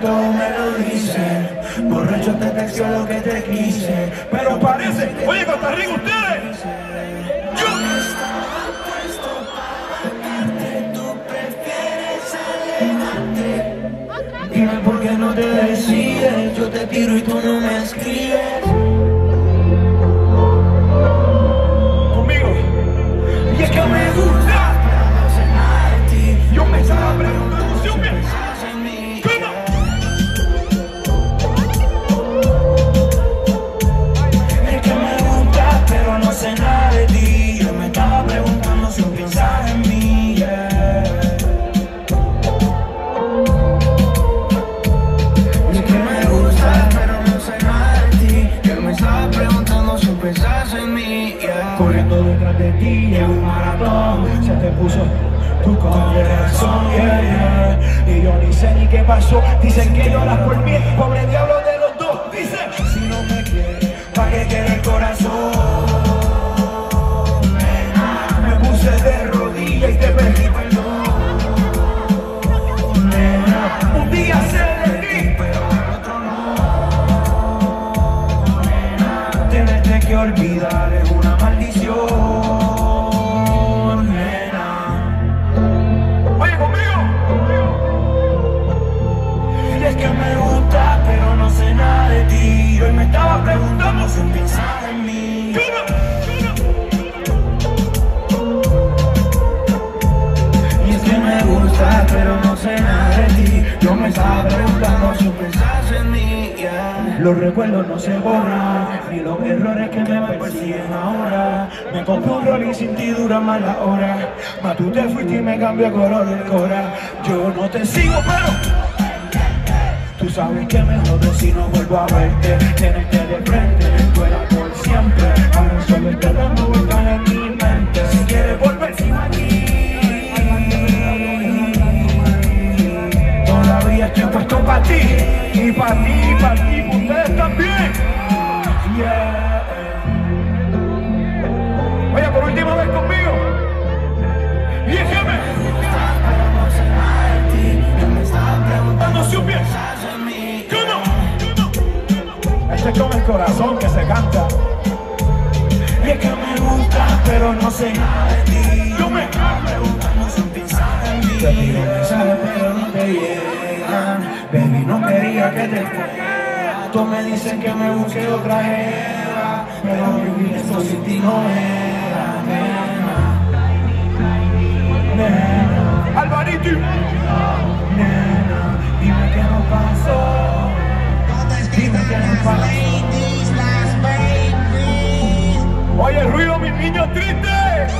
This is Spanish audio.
todo me lo dice. Borracho te texto lo que te quise. Pero parece, oye, Costa Rica, ustedes. Yo. Dime por qué no te decides. Yo te tiro y tú no Corriendo detrás de ti en un maratón. Se te puso tu corazón. yeah, yeah. Y yo ni sé ni qué pasó. Dicen que lloras por mí. Pobre diablo de los dos. Dice, si no me quieres, ¿pa' qué quiere el corazón? Me puse de rodillas y te pedí perdón. Un día tenerte que olvidar es una your Los recuerdos no se borran, ni los errores que me persiguen ahora. Me compré un rol y sin ti dura más la hora. Mas tú te fuiste y me cambió color del cora. Yo no te sigo, pero. Tú sabes que me jodo si no vuelvo a verte Tenerte de frente, ti Y para ti, y para ti, pa' ustedes también Yeah Oye, por última vez conmigo Y déjame un bien ¿Cómo? Este es con el corazón que se canta. Y es que me gusta, pero no sé nada de ti. Yo me estaba preguntando si piensas en mí. Quería que te fuera. Tú me dicen que me busque otra jeva. Pero baby, eso sin ti no era, nena. Nena. Alvarito. Nena, dime qué nos pasó. Dime qué nos pasó. Oye, ruido, mis niños tristes.